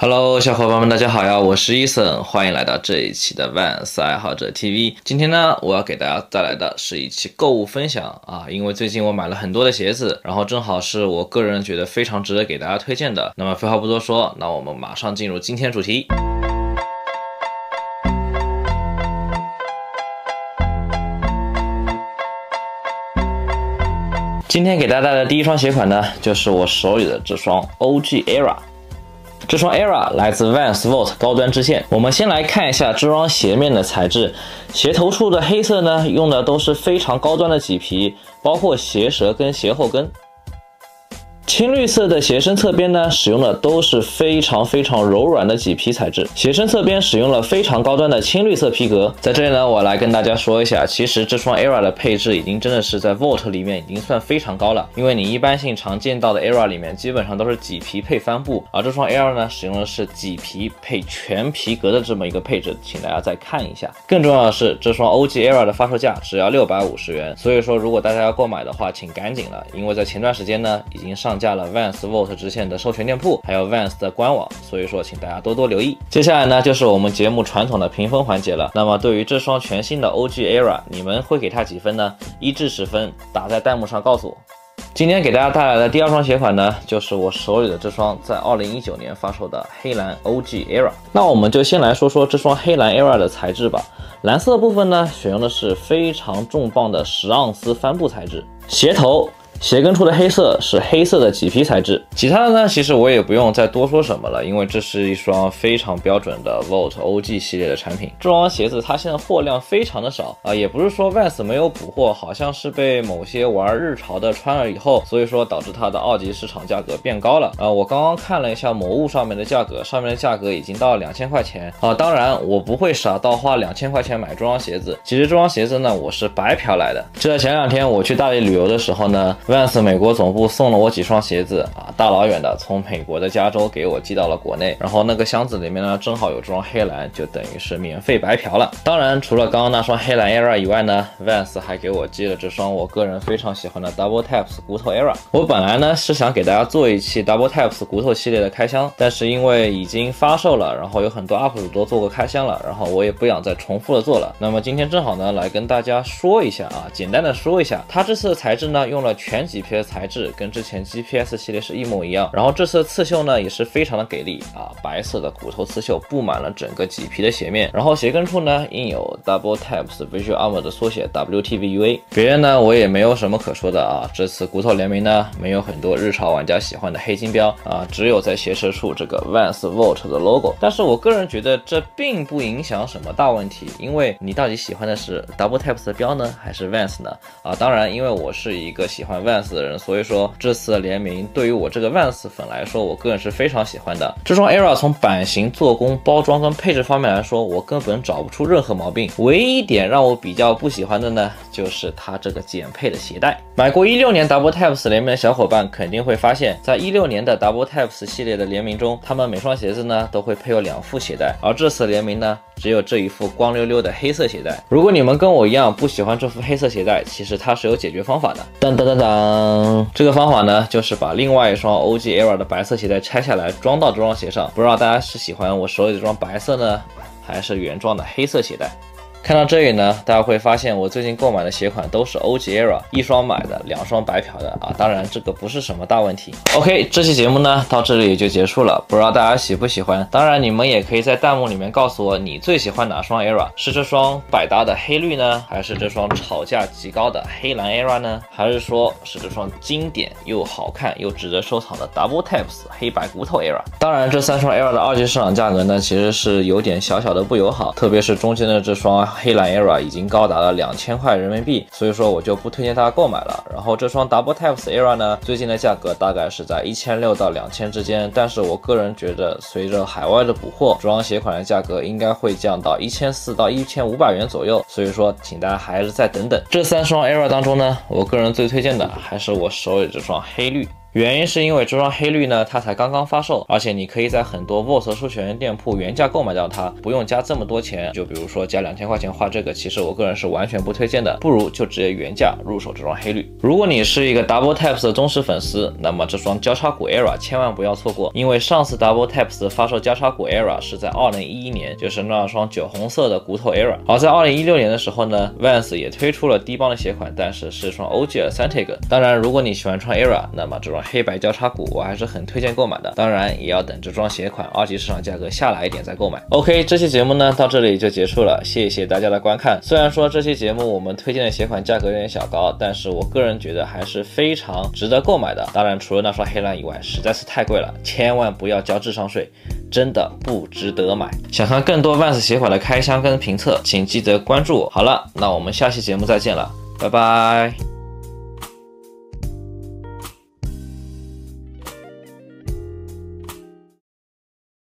Hello，小伙伴们，大家好呀！我是伊森，欢迎来到这一期的 Vans 爱好者 TV。今天呢，我要给大家带来的是一期购物分享啊，因为最近我买了很多的鞋子，然后正好是我个人觉得非常值得给大家推荐的。那么废话不多说，那我们马上进入今天主题。今天给大家带来的第一双鞋款呢，就是我手里的这双 OG Era。这双 Era 来自 Vans v o l t 高端支线。我们先来看一下这双鞋面的材质，鞋头处的黑色呢，用的都是非常高端的麂皮，包括鞋舌跟鞋后跟。青绿色的鞋身侧边呢，使用的都是非常非常柔软的麂皮材质。鞋身侧边使用了非常高端的青绿色皮革。在这里呢，我来跟大家说一下，其实这双 Era 的配置已经真的是在 Vault 里面已经算非常高了。因为你一般性常见到的 Era 里面，基本上都是麂皮配帆布，而这双 Era 呢，使用的是麂皮配全皮革的这么一个配置，请大家再看一下。更重要的是，这双 OG Era 的发售价只要六百五十元，所以说如果大家要购买的话，请赶紧了，因为在前段时间呢，已经上。加了 Vans Vault 直线的授权店铺，还有 Vans 的官网，所以说请大家多多留意。接下来呢，就是我们节目传统的评分环节了。那么对于这双全新的 OG Era，你们会给它几分呢？一至十分，打在弹幕上告诉我。今天给大家带来的第二双鞋款呢，就是我手里的这双在2019年发售的黑蓝 OG Era。那我们就先来说说这双黑蓝 Era 的材质吧。蓝色部分呢，选用的是非常重磅的十盎司帆布材质，鞋头。鞋跟处的黑色是黑色的麂皮材质，其他的呢，其实我也不用再多说什么了，因为这是一双非常标准的 Vault OG 系列的产品。这双鞋子它现在货量非常的少啊，也不是说 Vans 没有补货，好像是被某些玩日潮的穿了以后，所以说导致它的二级市场价格变高了啊。我刚刚看了一下某物上面的价格，上面的价格已经到了两千块钱啊。当然我不会傻到花两千块钱买这双鞋子，其实这双鞋子呢，我是白嫖来的。就在前两天我去大理旅游的时候呢。Vans 美国总部送了我几双鞋子啊，大老远的从美国的加州给我寄到了国内，然后那个箱子里面呢正好有这双黑蓝，就等于是免费白嫖了。当然，除了刚刚那双黑蓝 Era 以外呢，Vans 还给我寄了这双我个人非常喜欢的 Double Taps 骨头 Era。我本来呢是想给大家做一期 Double Taps 骨头系列的开箱，但是因为已经发售了，然后有很多 UP 主都做过开箱了，然后我也不想再重复的做了。那么今天正好呢来跟大家说一下啊，简单的说一下，它这次的材质呢用了全麂皮。材质跟之前 GPS 系列是一模一样，然后这次的刺绣呢也是非常的给力啊，白色的骨头刺绣布满了整个麂皮的鞋面，然后鞋跟处呢印有 Double Taps Visual Armor 的缩写 WTVUA。别人呢我也没有什么可说的啊，这次骨头联名呢没有很多日潮玩家喜欢的黑金标啊，只有在鞋舌处这个 Vans Vault 的 logo。但是我个人觉得这并不影响什么大问题，因为你到底喜欢的是 Double Taps 的标呢，还是 Vans 呢？啊，当然，因为我是一个喜欢 Vans 的人。所以说这次的联名对于我这个 Vans 粉来说，我个人是非常喜欢的。这双 Era 从版型、做工、包装跟配置方面来说，我根本找不出任何毛病。唯一一点让我比较不喜欢的呢，就是它这个减配的鞋带。买过一六年 Double Taps 联名的小伙伴肯定会发现，在一六年的 Double Taps 系列的联名中，他们每双鞋子呢都会配有两副鞋带，而这次联名呢。只有这一副光溜溜的黑色鞋带。如果你们跟我一样不喜欢这副黑色鞋带，其实它是有解决方法的。当当当当，这个方法呢，就是把另外一双 OG Era 的白色鞋带拆下来装到这双鞋上。不知道大家是喜欢我手里这双白色呢，还是原装的黑色鞋带？看到这里呢，大家会发现我最近购买的鞋款都是 OG Era，一双买的，两双白嫖的啊。当然这个不是什么大问题。OK，这期节目呢到这里也就结束了，不知道大家喜不喜欢？当然你们也可以在弹幕里面告诉我你最喜欢哪双 Era，是这双百搭的黑绿呢，还是这双炒价极高的黑蓝 Era 呢？还是说是这双经典又好看又值得收藏的 Double Taps 黑白骨头 Era？当然这三双 Era 的二级市场价格呢其实是有点小小的不友好，特别是中间的这双。黑蓝 Era 已经高达了两千块人民币，所以说我就不推荐大家购买了。然后这双 Double Taps Era 呢，最近的价格大概是在一千六到两千之间，但是我个人觉得随着海外的补货，这双鞋款的价格应该会降到一千四到一千五百元左右。所以说，请大家还是再等等。这三双 Era 当中呢，我个人最推荐的还是我手里这双黑绿。原因是因为这双黑绿呢，它才刚刚发售，而且你可以在很多 VOS 授权店铺原价购买到它，不用加这么多钱。就比如说加两千块钱画这个，其实我个人是完全不推荐的，不如就直接原价入手这双黑绿。如果你是一个 Double Taps 的忠实粉丝，那么这双交叉骨 Era 千万不要错过，因为上次 Double Taps 发售交叉骨 Era 是在二零一一年，就是那双酒红色的骨头 Era。而在二零一六年的时候呢，Vans 也推出了低帮的鞋款，但是是双 OG Authentic。当然，如果你喜欢穿 Era，那么这双黑白交叉骨我还是很推荐购买的。当然，也要等这双鞋款二级市场价格下来一点再购买。OK，这期节目呢到这里就结束了，谢谢大家的观看。虽然说这期节目我们推荐的鞋款价格有点小高，但是我个人觉得还是非常值得购买的。当然，除了那双黑蓝以外，实在是太贵了，千万不要交智商税，真的不值得买。想看更多 Vans 鞋款的开箱跟评测，请记得关注我。好了，那我们下期节目再见了，拜拜。